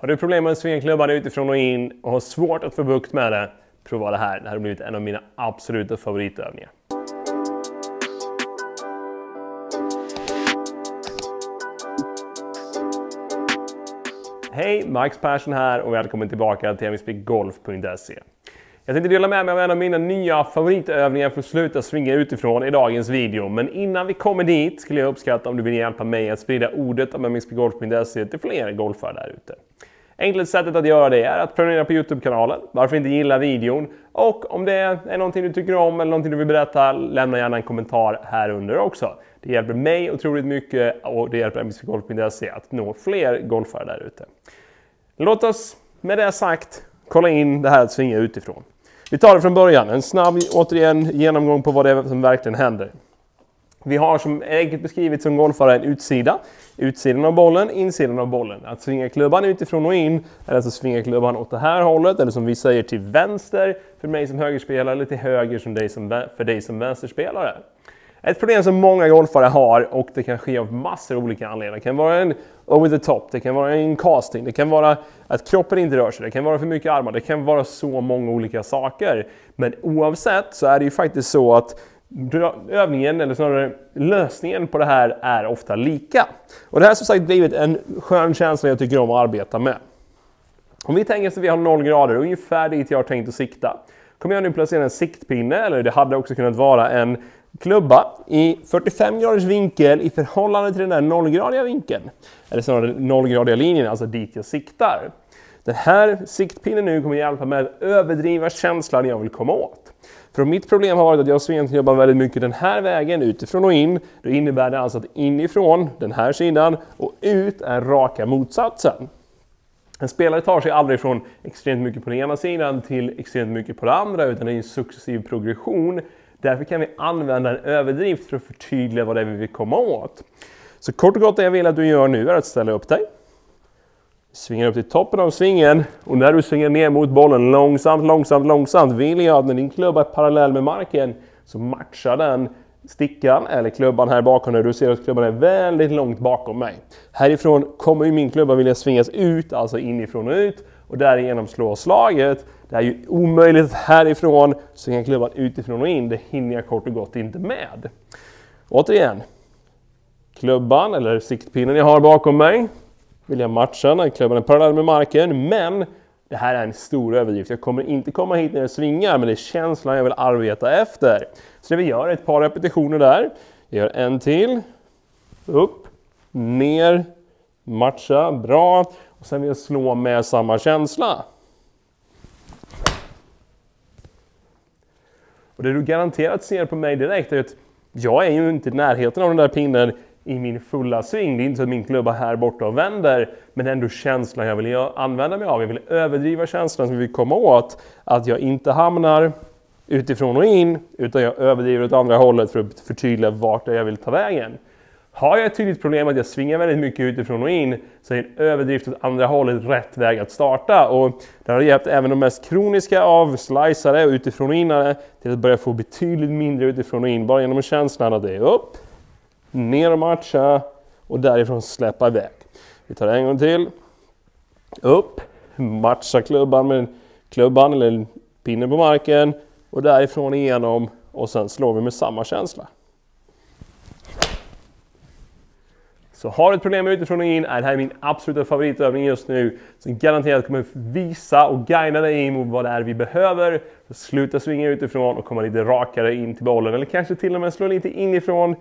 Har du problem med att svinga klubban utifrån och in och har svårt att få bukt med det? Prova det här. Det här har blivit en av mina absoluta favoritövningar. Hej! Max Persson här och välkommen tillbaka till mxpgolf.se. Jag tänkte dela med mig av en av mina nya favoritövningar för att sluta svinga utifrån i dagens video. Men innan vi kommer dit skulle jag uppskatta om du vill hjälpa mig att sprida ordet om mxpgolf.se till fler golfare där ute. Enklaste sättet att göra det är att prenumerera på Youtube-kanalen. Varför inte gilla videon? Och om det är någonting du tycker om eller någonting du vill berätta, lämna gärna en kommentar här under också. Det hjälper mig otroligt mycket och det hjälper mxpgolf.se att nå fler golfare där ute. Låt oss med det sagt kolla in det här att svinga utifrån. Vi tar det från början. En snabb, återigen, genomgång på vad det är som verkligen händer. Vi har som enkelt beskrivet som golfare en utsida. Utsidan av bollen, insidan av bollen. Att svinga klubban utifrån och in, eller att svinga klubban åt det här hållet, eller som vi säger till vänster för mig som högerspelare, eller till höger som dig som, för dig som vänsterspelare. Ett problem som många golfare har, och det kan ske av massor av olika anledningar. Det kan vara en over the top, det kan vara en casting, det kan vara att kroppen inte rör sig, det kan vara för mycket armar, det kan vara så många olika saker. Men oavsett så är det ju faktiskt så att övningen, eller snarare lösningen på det här är ofta lika. Och det här har som sagt blivit en skön känsla jag tycker om att arbeta med. Om vi tänker oss att vi har 0 grader, ungefär dit jag har tänkt att sikta. Kommer jag nu placera en siktpinne, eller det hade också kunnat vara en klubba i 45 graders vinkel i förhållande till den där 0-gradiga vinkeln. Eller snarare den 0-gradiga linjen, alltså dit jag siktar. Den här siktpinnen nu kommer hjälpa mig att överdriva känslan jag vill komma åt. För om mitt problem har varit att jag svingat jobbar väldigt mycket den här vägen, utifrån och in, då innebär det alltså att inifrån, den här sidan, och ut är raka motsatsen. En spelare tar sig aldrig från extremt mycket på den ena sidan till extremt mycket på den andra, utan det är en successiv progression. Därför kan vi använda en överdrift för att förtydliga vad det är vi vill komma åt. Så kort och gott det jag vill att du gör nu är att ställa upp dig. Svingar upp till toppen av svingen och när du svingar ner mot bollen långsamt, långsamt, långsamt vill jag att när din klubba är parallell med marken så matchar den stickan eller klubban här bakom dig. du ser att klubban är väldigt långt bakom mig. Härifrån kommer ju min klubba vilja svingas ut, alltså inifrån och ut och därigenom slå slaget. Det är ju omöjligt härifrån svinga klubban utifrån och in, det hinner jag kort och gott inte med. Återigen, klubban eller siktpinnen jag har bakom mig vill jag matcha när klubban är parallell med marken, men det här är en stor överdrift. Jag kommer inte komma hit när jag svingar, men det är känslan jag vill arbeta efter. Så det vi gör är ett par repetitioner där. Jag gör en till. Upp, ner, matcha, bra. Och sen vill jag slå med samma känsla. Och det du garanterat ser på mig direkt är att jag är ju inte i närheten av den där pinnen i min fulla sving. Det är inte så att min klubba här borta och vänder, men ändå känslan jag vill använda mig av. Jag vill överdriva känslan som vi vill komma åt. Att jag inte hamnar utifrån och in, utan jag överdriver åt andra hållet för att förtydliga vart jag vill ta vägen. Har jag ett tydligt problem att jag svingar väldigt mycket utifrån och in så är en överdrift åt andra hållet rätt väg att starta. Och det har hjälpt även de mest kroniska av sliceare och utifrån och inare till att börja få betydligt mindre utifrån och in bara genom känslan att det är upp, ner och matcha och därifrån släppa iväg. Vi tar det en gång till. Upp, matcha klubban med klubban eller pinnen på marken och därifrån igenom och sen slår vi med samma känsla. Så har du ett problem med utifrån och in är det här min absoluta favoritövning just nu. Som garanterat kommer visa och guida dig in mot vad det är vi behöver. Sluta svinga utifrån och komma lite rakare in till bollen. Eller kanske till och med slå lite inifrån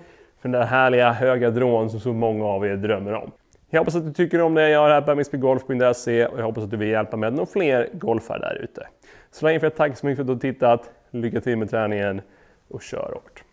för den där härliga höga drån som så många av er drömmer om. Jag hoppas att du tycker om det jag gör här på mxpgolf.se och jag hoppas att du vill hjälpa mig några fler golfare där ute. Så länge för att tack så mycket för att du har tittat. Lycka till med träningen och kör hårt!